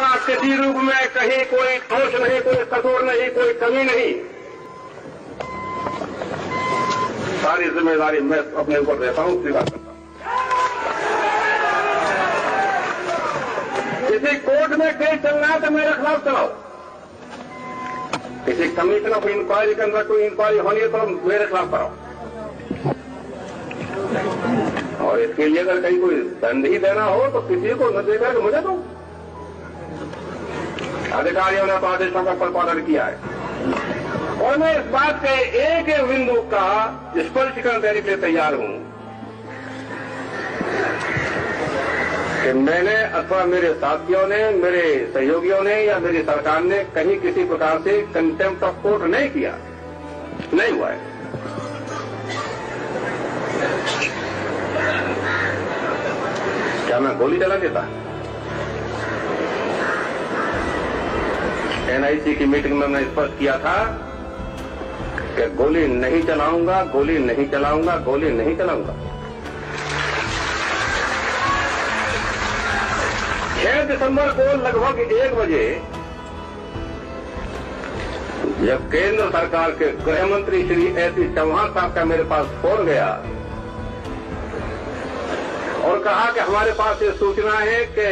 किसी रूप में कहीं कोई दोष नहीं, कोई कसूर नहीं, कोई कमी नहीं। सारी ज़िम्मेदारी मैं अपने ऊपर रहता हूँ स्वीकार करता हूँ। किसी कोर्ट में केस चलना है तो मेरे खिलाफ चलाओ। किसी कमीशन ऑफ़ इंक्वायरी के अंदर कोई इंक्वायरी होनी है तो मेरे खिलाफ कराओ। और इसके लिए अगर कहीं कोई दंड ही देना हो तो किसी को न देकर मुझे दो। अधिकारियों ने आदेशों का पालन किया है। और मैं इस बात के एक एक बिंदु का स्पष्टीकरण देने के लिए तैयार हूँ कि मैंने अथवा मेरे साथियों ने, मेरे सहयोगियों ने या मेरी सरकार ने कहीं किसी प्रकार से कंटेम्प्ट ऑफ़ कोर्ट नहीं किया। नहीं हुआ है। क्या मैं गोली चला देता? एनआईसी की मीटिंग में मैंने स्पष्ट किया था कि गोली नहीं चलाऊँगा, गोली नहीं चलाऊँगा, गोली नहीं चलाऊँगा। छह दिसंबर को लगभग एक बजे जब केंद्र सरकार के गृह मंत्री श्री एस सी चौहान साहब का मेरे पास फ़ोन गया और कहा कि हमारे पास ये सूचना है कि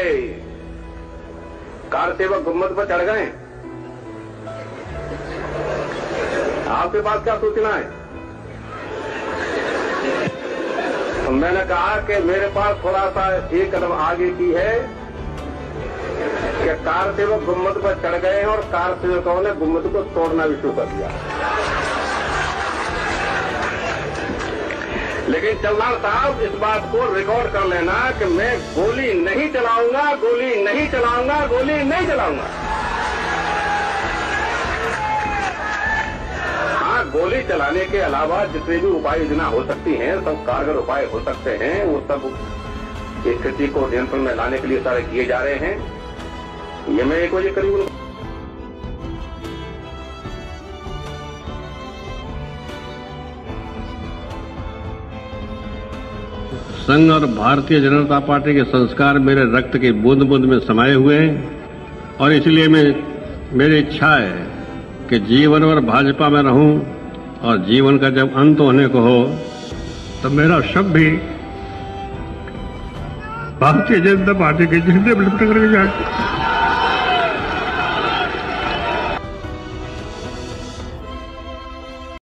कार सेवक गुम्मत पर चढ़ गए। आपके पास क्या सूचना है? मैंने कहा कि मेरे पास थोड़ा सा एक कदम आगे की है कि कार सेवक गुम्मत पर चढ़ गए हैं और कार सेवकों ने गुम्मत को तोड़ना भी शुरू कर दिया। लेकिन चौहान साहब, इस बात को रिकॉर्ड कर लेना कि मैं गोली नहीं चलाऊँगा, गोली नहीं चलाऊँगा, गोली नहीं चलाऊँगा। चलाने के अलावा जितने भी उपाय योजना हो सकती हैं, सब कारगर उपाय हो सकते हैं, वो सब स्थिति को नियंत्रण में लाने के लिए सारे किए जा रहे हैं। ये मैं एक बजे करीब संघ और भारतीय जनता पार्टी के संस्कार मेरे रक्त के बूंद बूंद में समाये हुए हैं और इसलिए मैं मेरी इच्छा है कि जीवन भर भाजपा में रहूँ। और जीवन का जब अंत होने को हो तो मेरा शब भी भारतीय जनता पार्टी के झंडे में लिपट करके जाए।